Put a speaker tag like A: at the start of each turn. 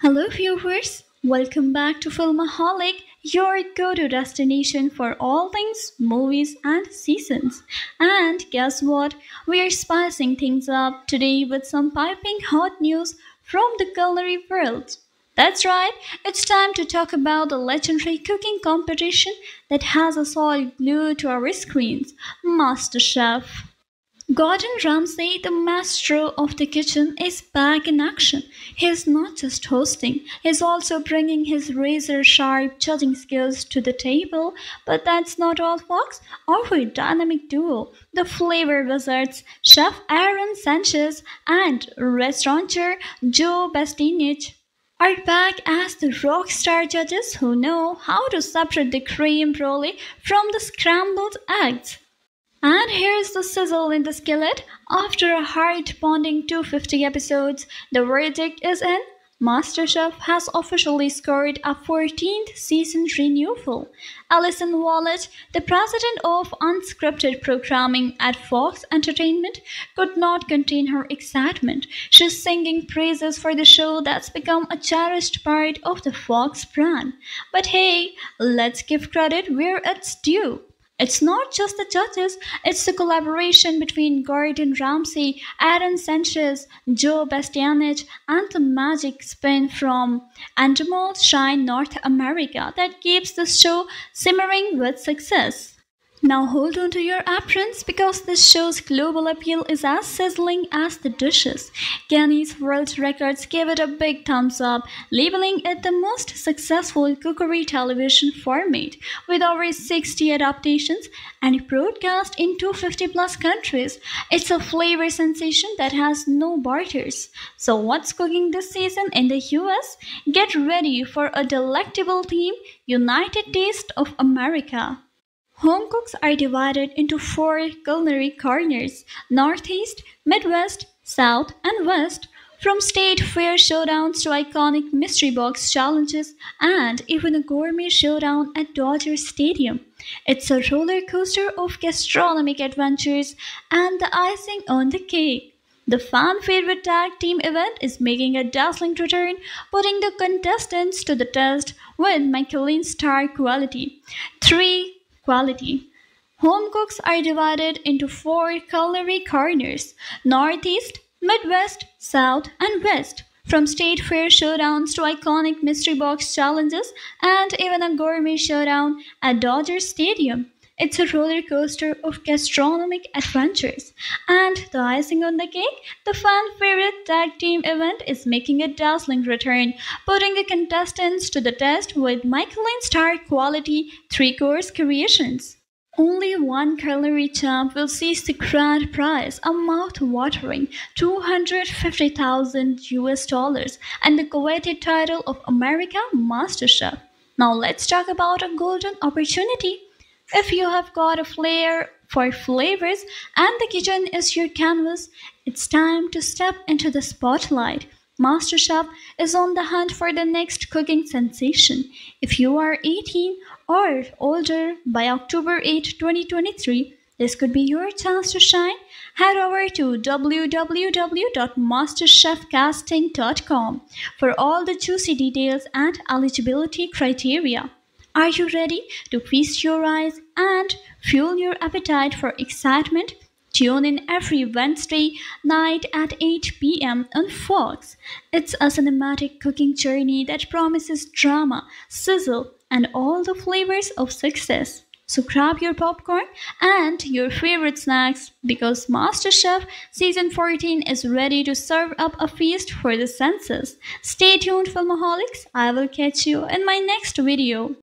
A: Hello, viewers. Welcome back to Filmaholic, your go to destination for all things movies and seasons. And guess what? We're spicing things up today with some piping hot news from the culinary world. That's right, it's time to talk about the legendary cooking competition that has us all glued to our screens MasterChef. Gordon Ramsay, the maestro of the kitchen, is back in action. He's not just hosting, he's also bringing his razor sharp judging skills to the table. But that's not all, folks. Our dynamic duo, the flavor wizards, Chef Aaron Sanchez and restaurateur Joe Bastianich, are back as the rock star judges who know how to separate the crème brûlée from the scrambled eggs. And here's the sizzle in the skillet. After a heart pounding 250 episodes, the verdict is in. MasterChef has officially scored a 14th season renewal. Alison Willett, the president of unscripted programming at Fox Entertainment, could not contain her excitement. She's singing praises for the show that's become a cherished part of the Fox brand. But hey, let's give credit where it's due. It's not just the judges, it's the collaboration between Gordon Ramsay, Aaron Sanchez, Joe Bastianich, and the magic spin from Endemol Shine North America that keeps the show simmering with success. Now hold on to your aprons because this show's global appeal is as sizzling as the dishes. Guinness World Records gave it a big thumbs up, labeling it the most successful cookery television format with over 60 adaptations and broadcast in 250 plus countries. It's a flavor sensation that has no borders. So what's cooking this season in the US? Get ready for a delectable theme, United Taste of America. Home cooks are divided into four culinary corners Northeast, Midwest, South, and West. From state fair showdowns to iconic mystery box challenges and even a gourmet showdown at Dodger Stadium. It's a roller coaster of gastronomic adventures and the icing on the cake. The fan favorite tag team event is making a dazzling return, putting the contestants to the test with Michelin star quality. Three quality. Home cooks are divided into four culinary corners Northeast, Midwest, South, and West. From state fair showdowns to iconic mystery box challenges and even a gourmet showdown at Dodger Stadium. It's a roller coaster of gastronomic adventures. And the icing on the cake, the fan favorite tag team event is making a dazzling return, putting the contestants to the test with Michelin star quality three course creations. Only one culinary champ will seize the grand prize, a mouth-watering 250,000 US dollars, and the coveted title of America Master Chef. Now let's talk about a golden opportunity. If you have got a flair for flavors and the kitchen is your canvas, it's time to step into the spotlight. MasterChef is on the hunt for the next cooking sensation. If you are 18 or older by October 8, 2023, this could be your chance to shine. Head over to www.masterchefcasting.com for all the juicy details and eligibility criteria. Are you ready to feast your eyes and fuel your appetite for excitement? Tune in every Wednesday night at 8 pm on Fox. It's a cinematic cooking journey that promises drama, sizzle, and all the flavors of success. So grab your popcorn and your favorite snacks because MasterChef Season 14 is ready to serve up a feast for the senses. Stay tuned, Filmaholics. I will catch you in my next video.